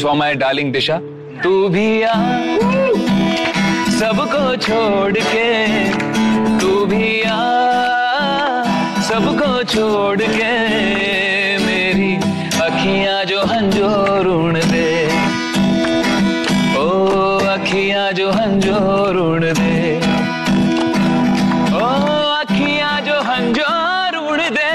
for my darling Disha. तू भी आ सबको छोड़ के, तू भी आ सबको छोड़ के, मेरी अखिया जो हंजोर ऋण दे, ओ अखियाँ जो हंजोर ऋण दे, ओ अखियाँ जो हंजोर ऋण दे